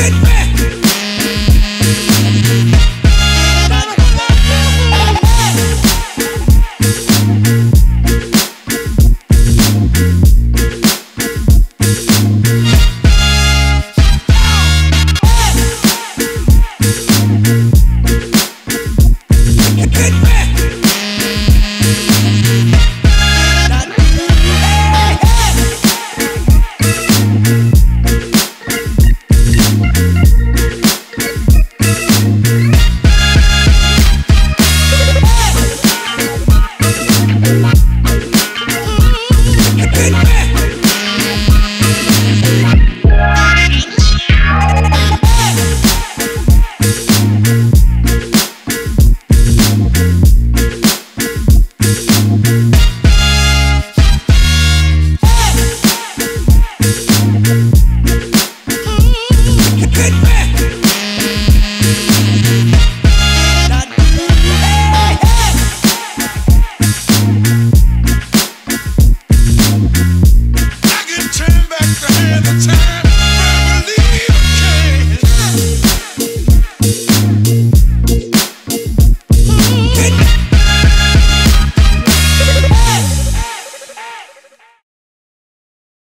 Get back! Hit me!